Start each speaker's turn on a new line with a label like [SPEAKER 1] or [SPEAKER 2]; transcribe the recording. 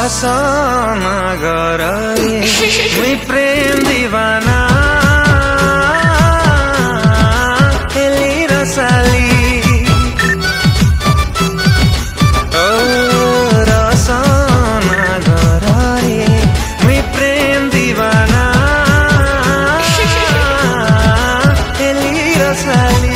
[SPEAKER 1] आशामा गर मुई प्रेम दिवाना हेली रसाली ओ रसामा गर मुई प्रेम दिवाना एली रसाली